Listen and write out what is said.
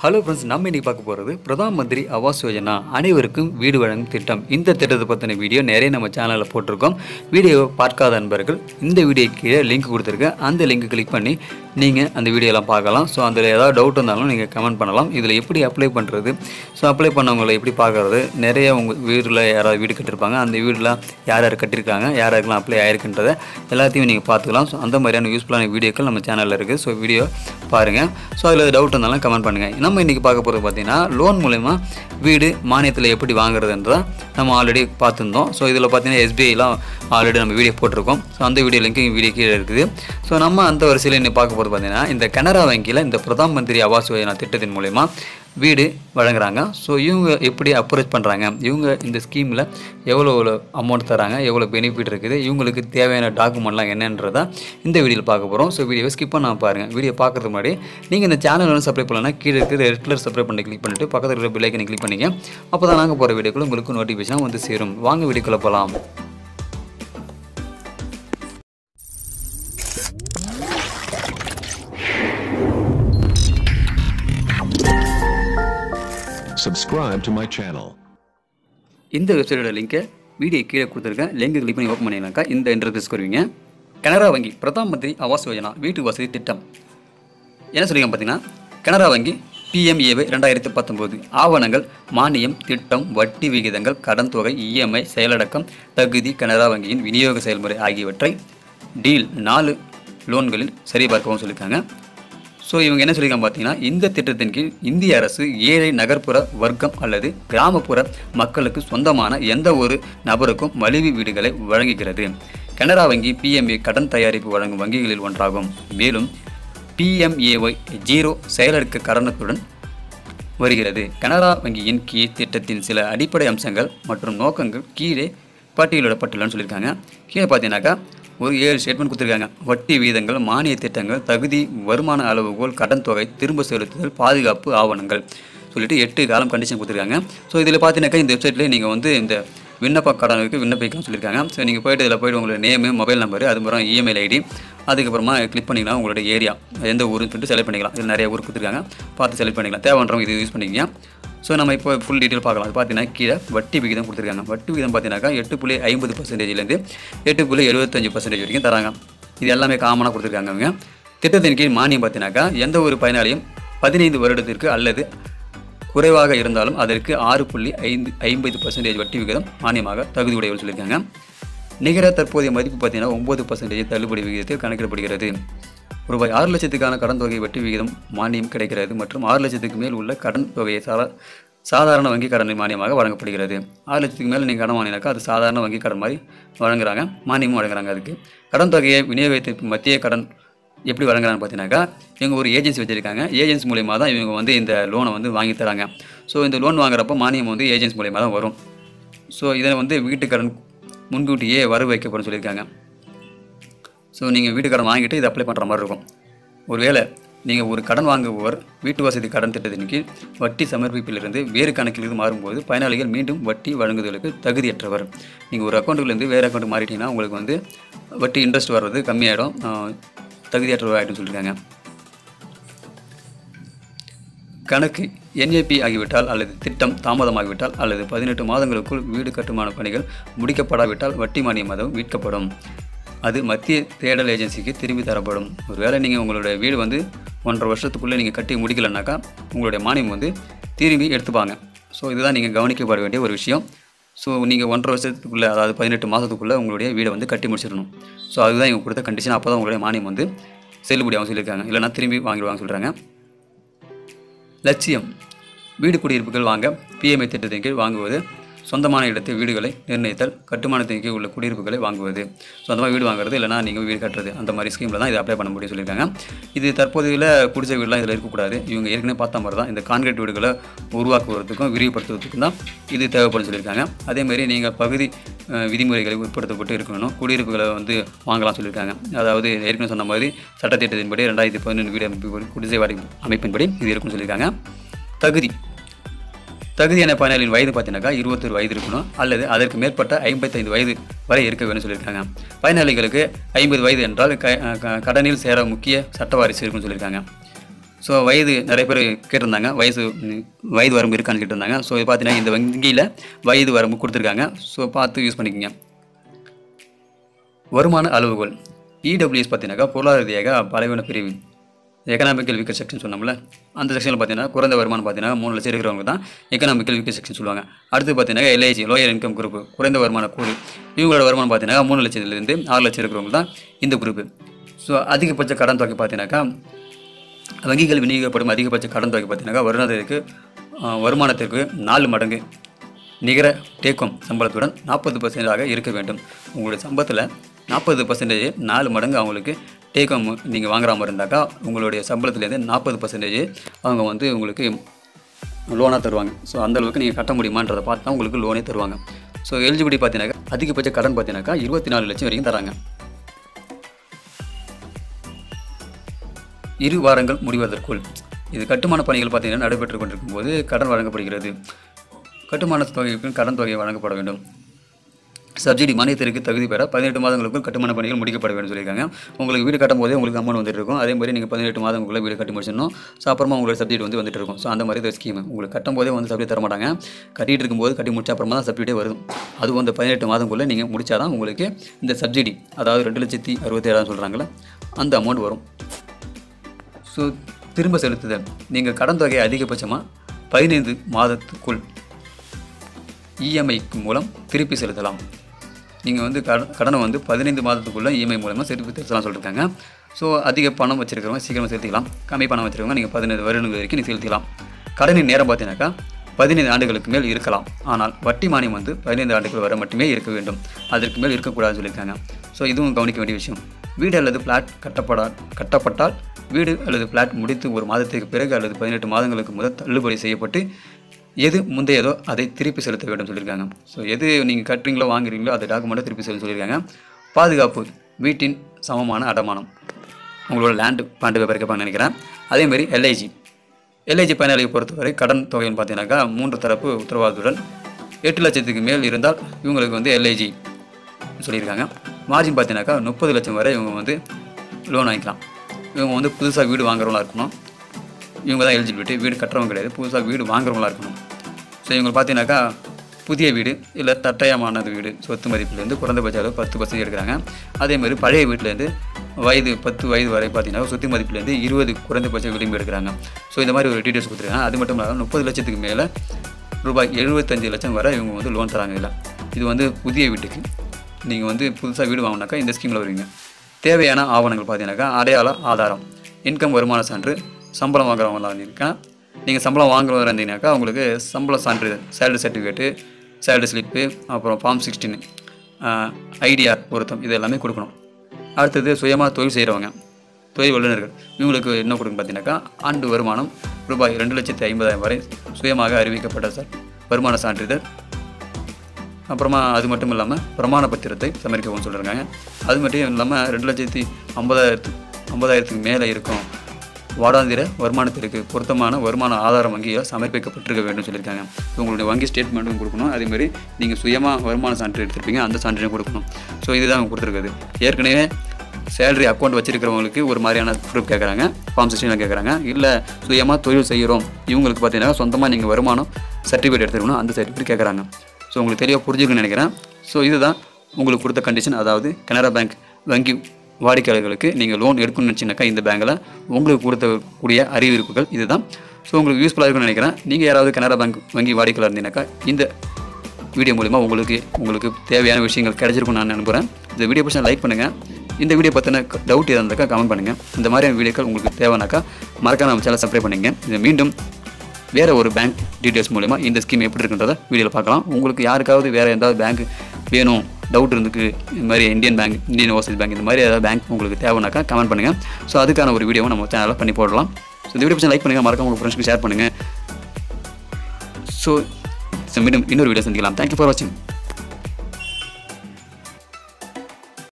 Hello friends நம்ம இன்னைக்கு பார்க்க போகிறது பிரதான் மந்திரி ஆவாஸ் யோஜனா. அனைவருக்கும் வீடு வழங்கும் திட்டம். இந்த திட்டத்தை பற்றின வீடியோ நிறைய நம்ம சேனலில் போட்டிருக்கோம். வீடியோவை பார்க்காத நண்பர்கள் இந்த வீடியோ கீழே லிங்க் கொடுத்துருக்கேன். அந்த லிங்க் கிளிக் பண்ணி நீங்கள் அந்த வீடியோலாம் பார்க்கலாம். ஸோ அதில் ஏதாவது டவுட் இருந்தாலும் நீங்கள் கமெண்ட் பண்ணலாம். இதில் எப்படி அப்ளை பண்ணுறது ஸோ அப்ளை பண்ணவங்களை எப்படி பார்க்குறது? நிறைய உங்கள் வீட்டில் யாராவது வீடு கட்டியிருப்பாங்க அந்த வீடுலாம் யார் யார் கட்டியிருக்காங்க யார் யாருக்கெல்லாம் அப்ளை ஆயிருக்குன்றதை எல்லாத்தையும் நீங்கள் பார்த்துக்கலாம். ஸோ அந்த மாதிரியான யூஸ்ஃபுல்லான வீடியோக்கள் நம்ம சேனலில் இருக்குது ஸோ வீடியோ பாருங்கள் ஸோ அதில் டவுட் இருந்தாலும் கமெண்ட் பண்ணுங்கள் நம்ம இன்றைக்கி பார்க்க போகிறது பார்த்தீங்கன்னா லோன் மூலயமா வீடு மானியத்தில் எப்படி வாங்குறதுன்றதை நம்ம ஆல்ரெடி பார்த்துருந்தோம். ஸோ இதில் பார்த்திங்கன்னா எஸ்பிஐலாம் ஆல்ரெடி நம்ம வீடியோ போட்டிருக்கோம். ஸோ அந்த வீடியோ லிங்க் வீடியோ கீழே இருக்குது. ஸோ நம்ம அந்த வரிசையில் இன்னைக்கு பார்க்க போகிறது பார்த்திங்கன்னா இந்த கனரா வங்கியில் இந்த பிரதான் மந்திரி ஆவாஸ் யோஜனா திட்டத்தின் மூலயமா வீடு வழங்குறாங்க. ஸோ இவங்க எப்படி அப்ரோச் பண்ணுறாங்க இவங்க இந்த ஸ்கீமில் எவ்வளோ எவ்வளோ அமௌண்ட் தராங்க எவ்வளோ பெனிஃபிட் இருக்குது? இவங்களுக்கு தேவையான டாக்குமெண்ட்லாம் என்னன்றதை இந்த வீடியோவில் பார்க்க போகிறோம் ஸோ வீடியோவை ஸ்கிப் நான் பாருங்கள் வீடியோ பார்க்குறது முன்னாடி நீங்கள் இந்த சேனல் வந்து சப்ஸ்கிரைப் பண்ணலன்னா கீழே இருக்கிற ரெட் கலர் சப்ஸ்கிரைப் பண்ணி கிளிக் பண்ணிட்டு பக்கத்தில் இருக்கிற பில்லைக்கனை கிளிக் பண்ணிங்க. அப்போ தான் நாங்கள் போகிற வீடியோக்குள்ள உங்களுக்கு நோட்டிஃபிகேஷன் வந்து சேரும். வாங்க வீடியோக்குள்ளே போகலாம் Subscribe to my channel. இந்த வெப்சைட்டோட லிங்கை வீடியோ கீழே கொடுத்துருக்கேன். லிங்க் கிளிக் பண்ணி ஓப்பன் பண்ணிங்கனாக்கா இந்த இன்டர்வியூஸ் வருவீங்க கனரா வங்கி பிரதான் மந்திரி ஆவாஸ் யோஜனா வீட்டு வசதி திட்டம். என்ன சொல்லிங்க பார்த்தீங்கன்னா கனரா வங்கி பிஎம்ஏவை ரெண்டாயிரத்தி பத்தொம்போது ஆவணங்கள் மானியம் திட்டம் வட்டி விகிதங்கள் கடன் தொகை இஎம்ஐ செயலடக்கம் தகுதி கனரா வங்கியின் விநியோக செயல்முறை ஆகியவற்றை டீல் நாலு லோன்களில் சரிபார்க்கவும் சொல்லியிருக்காங்க ஸோ இவங்க என்ன சொல்லியிருக்காங்க பார்த்தீங்கன்னா இந்த திட்டத்தின் கீழ் இந்திய அரசு ஏழை நகர்ப்புற வர்க்கம் அல்லது கிராமப்புற மக்களுக்கு சொந்தமான எந்த ஒரு நபருக்கும் மலிவு வீடுகளை வழங்குகிறது. கனரா வங்கி பிஎம்ஏ கடன் தயாரிப்பு வழங்கும் வங்கிகளில் ஒன்றாகும். மேலும் பிஎம்ஏஒய் ஜீரோ செயலடுக்க கடனத்துடன் வருகிறது. கனரா வங்கியின் கீழ் திட்டத்தின் சில அடிப்படை அம்சங்கள் மற்றும் நோக்கங்கள் கீழே பட்டியலிடப்பட்டுள்ளன்னு சொல்லியிருக்காங்க. கீழே பார்த்தீங்கன்னாக்கா ஒரு ஏழு ஸ்டேட்மெண்ட் கொடுத்துருக்காங்க. வட்டி வீதங்கள் மானிய திட்டங்கள் தகுதி வருமான அளவுகோல் கடன் தொகை திரும்ப செலுத்துதல் பாதுகாப்பு ஆவணங்கள் சொல்லிட்டு எட்டு காலம் கண்டிஷன் கொடுத்துருக்காங்க. ஸோ இதில் பார்த்தீங்கன்னாக்கா இந்த வெப்சைட்லேயே நீங்கள் வந்து இந்த விண்ணப்ப கடனுக்கு விண்ணப்பிக்கலாம் சொல்லியிருக்காங்க ஸோ நீங்கள் போயிட்டு இதில் போய்ட்டு உங்களோட நேமு மொபைல் நம்பர் அதுக்கப்புறம் இமெயில் ஐடி அதுக்கப்புறமா கிளிக் பண்ணிக்கலாம் உங்களோட ஏரியா எந்த ஊருன்னு சொல்லிட்டு செலக்ட் பண்ணிக்கலாம். இதில் நிறைய ஊர் கொடுத்துருக்காங்க. பார்த்து செலக்ட் பண்ணிக்கலாம். தேவைன்றவங்க இது யூஸ் பண்ணிக்கங்க. ஸோ நம்ம இப்போ ஃபுல் டீட்டெயில் பார்க்கலாம். அது பார்த்தீங்கன்னா கீழே வட்டி விகிதம் கொடுத்துருக்காங்க. வட்டி விகிதம் பார்த்தீங்கன்னாக்கா எட்டு புள்ளி ஐம்பது பர்சன்டேஜ்லேருந்து எட்டு புள்ளி எழுபத்தஞ்சு பர்சன்டேஜ் வரைக்கும் தராங்க. இது எல்லாமே காமனாக கொடுத்துருக்காங்க அவங்க திட்டத்தின் கீழ் மானியம் பார்த்தீங்கன்னாக்கா எந்த ஒரு பயனாளியும் பதினைந்து வருடத்திற்கு அல்லது குறைவாக இருந்தாலும் அதற்கு ஆறு புள்ளி ஐந்து ஐம்பது பர்சன்டேஜ் வட்டி விகிதம் மானியமாக தகுதி உடையவர் சொல்லியிருக்காங்க. நிகர தற்போதைய மதிப்பு பார்த்தீங்கன்னா ஒம்பது பர்சன்டேஜ் தள்ளுபடி விகிதத்தில் கணக்கிடப்படுகிறது. ரூபாய் ஆறு லட்சத்துக்கான கடன் தொகை வட்டி விகிதம் மானியம் கிடைக்கிறது மற்றும் ஆறு லட்சத்துக்கு மேல் உள்ள கடன் தொகையை சாதா சாதாரண வங்கி கடன் மானியமாக வழங்கப்படுகிறது. ஆறு லட்சத்துக்கு மேல் நீங்கள் கடன் வாங்கினாக்கா அது சாதாரண வங்கி கடன் மாதிரி வழங்குறாங்க மானியமும் வழங்குறாங்க அதுக்கு. கடன் தொகையை விநியோகித்து மத்திய கடன் எப்படி வழங்குறாங்க பார்த்தீங்கன்னாக்கா இவங்க ஒரு ஏஜென்சி வச்சுருக்காங்க. ஏஜென்சி மூலயமா தான் இவங்க வந்து இந்த லோனை வந்து வாங்கி தராங்க. ஸோ இந்த லோன் வாங்குறப்போ மானியம் வந்து ஏஜென்சி மூலயமா தான் வரும். ஸோ இதில் வந்து வீட்டுக்கடன் முன்கூட்டியே வரவு வைக்கப்படும் சொல்லியிருக்காங்க. ஸோ நீங்கள் வீட்டு கடன் வாங்கிட்டு இதை அப்ளை பண்ணுற மாதிரி இருக்கும். ஒருவேளை நீங்கள் ஒரு கடன் வாங்குபவர் வீட்டு வசதி கடன் திட்டத்தின் கீழ் வட்டி சமர்ப்பிப்பிலிருந்து வேறு கணக்கிலிருந்து மாறும்போது பயனாளிகள் மீண்டும் வட்டி வழங்குதலுக்கு தகுதியற்றவர். நீங்கள் ஒரு அக்கௌண்ட்டுலேருந்து வேறு அக்கௌண்ட் மாறிட்டீங்கன்னா உங்களுக்கு வந்து வட்டி இன்ட்ரெஸ்ட் வர்றது கம்மியாயிடும். தகுதியற்றவர் ஆகிடும் சொல்லியிருக்காங்க. கணக்கு என்ஏபி ஆகிவிட்டால் அல்லது திட்டம் தாமதமாகிவிட்டால் அல்லது பதினெட்டு மாதங்களுக்குள் வீடு கட்டுமான பணிகள் முடிக்கப்படாவிட்டால் வட்டி மானியம் அதுவும் மீட்கப்படும். அது மத்திய தேடல் ஏஜென்சிக்கு திரும்பி தரப்படும். ஒருவேளை நீங்கள் உங்களுடைய வீடு வந்து ஒன்றரை வருஷத்துக்குள்ளே நீங்கள் கட்டி முடிக்கலனாக்கா உங்களுடைய மானியம் வந்து திரும்பி எடுத்துப்பாங்க. ஸோ இதுதான் நீங்கள் கவனிக்கப்பட வேண்டிய ஒரு விஷயம். ஸோ நீங்கள் ஒன்றரை வருஷத்துக்குள்ளே அதாவது பதினெட்டு மாதத்துக்குள்ளே உங்களுடைய வீடை வந்து கட்டி முடிச்சிடணும். ஸோ அதுதான் இவங்க கொடுத்த கண்டிஷன் அப்போ தான் உங்களுடைய மானியம் வந்து செல்லுபடியாகவும் சொல்லியிருக்காங்க. இல்லைன்னா திரும்பி வாங்கிடுவாங்க சொல்கிறாங்க லட்சியம். வீடு குடியிருப்புகள் வாங்க பிஎம்ஐ திட்டத்தின் கீழ் வாங்குவது சொந்தமான இடத்தில் வீடுகளை நிர்ணயித்தல் கட்டுமானத்தின் கீழ் உள்ள குடியிருப்புகளை வாங்குவது. சொந்தமாக வீடு வாங்குறது இல்லைனா நீங்கள் வீடு கட்டுறது. அந்த மாதிரி ஸ்கீமில் தான் இதை அப்ளை பண்ண முடியும் சொல்லியிருக்காங்க. இது தற்போதையில் குடிசை வீடுலாம் இதில் இருக்கக்கூடாது. இவங்க ஏற்கனவே பார்த்த மாதிரி தான் இந்த கான்கிரீட் வீடுகளை உருவாக்குவதற்கும் விரிவுபடுத்துவதற்கும் தான் இது தேவைப்படும் சொல்லியிருக்காங்க. அதேமாதிரி நீங்கள் பகுதி விதிமுறைகளை உட்படுத்தப்பட்டு இருக்கணும் குடியிருப்புகளை வந்து வாங்கலாம் சொல்லியிருக்காங்க. அதாவது ஏற்கனவே சொன்ன மாதிரி சட்டத்திட்டத்தின்படி ரெண்டாயிரத்தி பதினொன்று வீடு அமைப்பு குடிசை வாடகை அமைப்பின்படி இது இருக்குன்னு சொல்லியிருக்காங்க. தகுதி. தகுதியான பயனாளியின் வயது பார்த்தீங்கன்னாக்கா இருபத்தொரு வயது இருக்கணும் அல்லது அதற்கு மேற்பட்ட ஐம்பத்தைந்து வயது வரை இருக்க வேணும்னு சொல்லியிருக்காங்க. பயனாளிகளுக்கு ஐம்பது வயது என்றால் க க- கடனில் சேர முக்கிய சட்ட வாரிசு இருக்குன்னு சொல்லியிருக்காங்க. ஸோ வயது நிறைய பேர் கேட்டிருந்தாங்க வயசு வயது வரம்பு இருக்கான்னு கேட்டிருந்தாங்க. ஸோ இது பார்த்தீங்கன்னா இந்த வங்கியில் வயது வரம்பு கொடுத்துருக்காங்க. ஸோ பார்த்து யூஸ் பண்ணிக்கோங்க. வருமான அளவுகோல் இடபிள்யூஎஸ் பார்த்தீங்கன்னாக்கா பொருளாதார ரீதியாக பலவீன பிரிவு. எக்கனாமிக்கல் வீக்கர் செக்ஷன் சொன்னோம்ல அந்த செக்ஷனில் பார்த்தீங்கன்னா குறைந்த வருமானம் பார்த்தீங்கன்னா மூணு லட்சம் இருக்கிறவங்க தான் எக்கனாமிக்கல் வீக்கர் செக்ஷன் சொல்லுவாங்க. அடுத்து பார்த்தீங்கன்னா எல்ஐசி லோயர் இன்கம் குரூப் குறைந்த வருமான கூறு. இவங்களோட வருமானம் பார்த்தீங்கன்னா மூணு லட்சத்துலேருந்து ஆறு லட்சம் இருக்கிறவங்க தான் இந்த குரூப்பு ஸோ அதிகபட்ச கடன் தொகை பார்த்தீங்கன்னாக்கா வங்கிகள் விநியோகப்படும் அதிகபட்ச கடன் தொகை பார்த்தீங்கன்னா வருமானத்திற்கு வருமானத்திற்கு நாலு மடங்கு நிகர டேக்கம் சம்பளத்துடன் நாற்பது பர்சன்டாக இருக்க வேண்டும். உங்களுடைய சம்பளத்தில் நாற்பது பர்சன்டேஜ் நாலு மடங்கு அவங்களுக்கு டேக் ஹோம் நீங்கள் வாங்குற மாதிரி இருந்தாக்கா உங்களுடைய சம்பளத்துலேருந்து நாற்பது பர்சன்டேஜ் அவங்க வந்து உங்களுக்கு லோனாக தருவாங்க. ஸோ அந்த அளவுக்கு நீங்கள் கட்ட முடியுமான்றதை பார்த்து தான் உங்களுக்கு லோனே தருவாங்க. ஸோ எலிஜிபிலிட்டி பார்த்தீங்கன்னாக்கா அதிகபட்ச கடன் பார்த்தீங்கன்னாக்கா இருபத்தி நாலு லட்சம் வரைக்கும் தராங்க. இரு வாரங்கள் முடிவதற்குள். இது கட்டுமான பணிகள் பார்த்தீங்கன்னா நடைபெற்று கொண்டிருக்கும் போது கடன் வழங்கப்படுகிறது. கட்டுமான தொகைக்கு கடன் தொகை வழங்கப்பட வேண்டும். சப்சிடி மானியத்திற்கு தகுதி பெற பதினெட்டு மாதங்களுக்குள் கட்டுமான பணிகள் முடிக்கப்பட வேண்டும் சொல்லியிருக்காங்க. உங்களுக்கு வீடு கட்டும் போதே உங்களுக்கு அமௌண்ட் வந்துட்டு இருக்கும் அதே மாதிரி நீங்கள் பதினெட்டு மாதங்களுக்குள்ள வீடு கட்டி முடிச்சிடணும். ஸோ அப்புறமா உங்களுக்கு சப்சிடி வந்து வந்துட்டு இருக்கும் ஸோ அந்த மாதிரி ஒரு ஸ்கீம் உங்களுக்கு கட்டும் போதே வந்து சப்சிடி தர மாட்டாங்க. கட்டிட்டு இருக்கும்போது கட்டி முடிச்ச அப்புறமா தான் சப்சிடியே வரும். அதுவும் அந்த பதினெட்டு மாதங்களுக்குள்ளே நீங்கள் முடிச்சாதான் உங்களுக்கு இந்த சப்சிடி அதாவது ரெண்டு லட்சத்தி அறுபத்தி சொல்கிறாங்களே அந்த அமௌண்ட் வரும். ஸோ திரும்ப செலுத்துதல். நீங்கள் கடன் தொகையை அதிகபட்சமாக பதினைந்து மாதத்துக்குள் இஎம்ஐ மூலம் திருப்பி செலுத்தலாம். நீங்கள் வந்து கடன் கடனை வந்து பதினைந்து மாதத்துக்குள்ளே இஎம்ஐ மூலமாக செலுத்தி செலுத்தலாம் சொல்லியிருக்காங்க ஸோ அதிக பணம் வச்சிருக்கிறவங்க சீக்கிரமாக செலுத்திக்கலாம். கம்மி பணம் வச்சிருக்கவங்க நீங்கள் பதினைந்து வருடங்கள் வரைக்கும் நீங்கள் செலுத்திக்கலாம் கடனின் நேரம் பார்த்தீங்கன்னாக்கா பதினைந்து ஆண்டுகளுக்கு மேல் இருக்கலாம். ஆனால் வட்டி மானியம் வந்து பதினைந்து ஆண்டுகள் வரை மட்டுமே இருக்க வேண்டும். அதற்கு மேல் இருக்கக்கூடாதுன்னு சொல்லியிருக்காங்க. ஸோ இதுவும் கவனிக்க வேண்டிய விஷயம். வீடு அல்லது ஃப்ளாட் கட்டப்படா கட்டப்பட்டால் வீடு அல்லது ஃப்ளாட் முடித்து ஒரு மாதத்திற்கு பிறகு அல்லது பதினெட்டு மாதங்களுக்கு முதல் தள்ளுபடி செய்யப்பட்டு எது முந்தையதோ அதை திருப்பி செலுத்த வேண்டும் சொல்லியிருக்காங்க. ஸோ எது நீங்கள் கட்டுறீங்களோ வாங்குறீங்களோ அதை டாக்குமெண்ட்டை திருப்பி செலுத்த சொல்லியிருக்காங்க. பாதுகாப்பு வீட்டின் சமமான அடமானம். உங்களோட லேண்டு பாண்டு பேப்பர் கேட்பாங்கன்னு நினைக்கிறேன். அதேமாரி எல்ஐஜி எல்ஐஜி பயனாளியை பொறுத்தவரை கடன் தொகைன்னு பார்த்தீங்கன்னாக்கா மூன்று தரப்பு உத்தரவாதத்துடன் எட்டு லட்சத்துக்கு மேல் இருந்தால் இவங்களுக்கு வந்து எல்ஐஜி சொல்லியிருக்காங்க. மார்ஜின் பார்த்தீங்கன்னாக்கா முப்பது லட்சம் வரை இவங்க வந்து லோன் வாங்கிக்கலாம். இவங்க வந்து புதுசாக வீடு வாங்குறவங்களா இருக்கணும். இவங்க தான் எலிஜிபிலிட்டி வீடு கட்டுறவங்க கிடையாது. புதுசாக வீடு வாங்குறவங்களா இருக்கணும். ஸோ இவங்க பார்த்தீங்கன்னாக்கா புதிய வீடு இல்லை தட்டயமானது வீடு சொத்து மதிப்புலேருந்து குறைந்தபட்ச அளவு பத்து பர்சன்ட் எடுக்கிறாங்க. அதே மாதிரி பழைய வீட்டிலேருந்து வயது பத்து வயது வரை பார்த்தீங்கன்னா சொத்து மதிப்புலேருந்து இருபது குறைந்தபட்ச விளிம்பு எடுக்கிறாங்க. ஸோ இந்த மாதிரி ஒரு டீட்டெயில்ஸ் கொடுத்துருக்காங்க. அது மட்டும் இல்லாமல் முப்பது லட்சத்துக்கு மேலே ரூபாய் எழுபத்தஞ்சு லட்சம் வரை இவங்க வந்து லோன் தராங்க இல்லை இது வந்து புதிய வீட்டுக்கு. நீங்கள் வந்து புதுசாக வீடு வாங்கினாக்கா இந்த ஸ்கீமில் வருவீங்க. தேவையான ஆவணங்கள் பார்த்தீங்கன்னாக்கா அடையாள ஆதாரம் இன்கம் வருமான சான்று சம்பளம் வாங்குறவங்களா இருந்தீங்கன்னா நீங்கள் சம்பளம் வாங்குறவங்க இருந்தீங்கன்னாக்கா உங்களுக்கு சம்பள சான்றிதழ் சேலரி சர்டிஃபிகேட்டு சேலரி ஸ்லிப்பு அப்புறம் ஃபார்ம் சிக்ஸ்டீன் ஐடிஆர் பொருத்தம் இது எல்லாமே கொடுக்கணும். அடுத்தது சுயமாக தொழில் செய்கிறவங்க தொழில் வல்லுநர்கள். இவங்களுக்கு என்ன கொடுக்கும் பார்த்தீங்கன்னாக்கா ஆண்டு வருமானம் ரூபாய் ரெண்டு லட்சத்தி ஐம்பதாயிரம் வரை சுயமாக அறிவிக்கப்பட்ட சார் வருமான சான்றிதழ் அப்புறமா அது மட்டும் இல்லாமல் பிரமாண பத்திரத்தை சமர்ப்பிக்கவும் சொல்லியிருக்காங்க அது மட்டும் இல்லாமல் ரெண்டு லட்சத்தி ஐம்பதாயிரத்து ஐம்பதாயிரத்துக்கு மேலே இருக்கும். வாடாந்திர வருமானத்திற்கு பொருத்தமான வருமான ஆதாரம் வங்கியால் சமர்ப்பிக்கப்பட்டிருக்க வேண்டும் சொல்லியிருக்காங்க. உங்களுடைய வங்கி ஸ்டேட்மெண்ட்டும் கொடுக்கணும். அதேமாதிரி நீங்கள் சுயமாக வருமான சான்று எடுத்திருப்பீங்க. அந்த சான்றையும் கொடுக்கணும். ஸோ இதுதான் அவங்க கொடுத்துருக்குது ஏற்கனவே சேலரி அக்கௌண்ட் வச்சிருக்கிறவங்களுக்கு ஒரு மாதிரியான ப்ரூஃப் கேட்குறாங்க ஃபார்ம் சிக்ஸ்டீனில் கேட்குறாங்க இல்லை சுயமாக தொழில் செய்கிறோம் இவங்களுக்கு பார்த்தீங்கன்னா சொந்தமாக நீங்கள் வருமானம் சர்டிஃபிகேட் எடுத்துக்கணும் அந்த சர்டிஃபிகேட் கேட்குறாங்க ஸோ உங்களுக்கு தெளிவாக புரிஞ்சுக்கணும்னு நினைக்கிறேன். ஸோ இதுதான் உங்களுக்கு கொடுத்த கண்டிஷன் அதாவது கனரா பேங்க் வங்கி வாடிக்கையாளர்களுக்கு நீங்கள் லோன் எடுக்கணும்னு நினச்சிங்கனாக்கா இந்த பேங்கில் உங்களுக்கு கொடுத்தக்கூடிய அறிவிப்புகள் இதுதான். ஸோ உங்களுக்கு யூஸ்ஃபுல்லாக இருக்கும்னு நினைக்கிறேன். நீங்கள் யாராவது கனரா பேங்க் வங்கி வாடிக்கையாளர் இருந்தீங்கன்னாக்கா இந்த வீடியோ மூலிமா உங்களுக்கு உங்களுக்கு தேவையான விஷயங்கள் கிடைச்சிருக்கும் நான் நம்புகிறேன் இந்த வீடியோ பிடிச்சா லைக் பண்ணுங்கள் இந்த வீடியோ பற்றின டவுட் எதாக இருந்தாக்கா கமெண்ட் பண்ணுங்கள் இந்த மாதிரியான வீடியோக்கள் உங்களுக்கு தேவைனாக்கா மறக்காம நம்ம சேனல் சப்ஸ்கிரைப் பண்ணுங்க இது மீண்டும் வேறு ஒரு பேங்க் டீட்டெயில்ஸ் மூலிமா இந்த ஸ்கீம் எப்படி இருக்குன்றத வீடியோவில் பார்க்கலாம். உங்களுக்கு யாருக்காவது வேறு எதாவது பேங்க் வேணும் டவுட் இருந்துக்கு இந்த மாதிரி Indian bank Indian overseas bank இந்த மாதிரி ஏதாவது பேங்க் உங்களுக்கு தேவைனாக்கா கமெண்ட் பண்ணுங்கள் ஸோ அதுக்கான ஒரு வீடியோவை நம்ம சேனலில் பண்ணி போடலாம். ஸோ இந்த வீடியோ பிடிச்சா லைக் பண்ணுங்கள் மறக்காம உங்கள் ஃப்ரெண்ட்ஸ்க்கு ஷேர் பண்ணுங்கள் ஸோ மீண்டும் இன்னொரு வீடியோ சந்திக்கலாம். தேங்க்யூ ஃபார் வாட்சிங்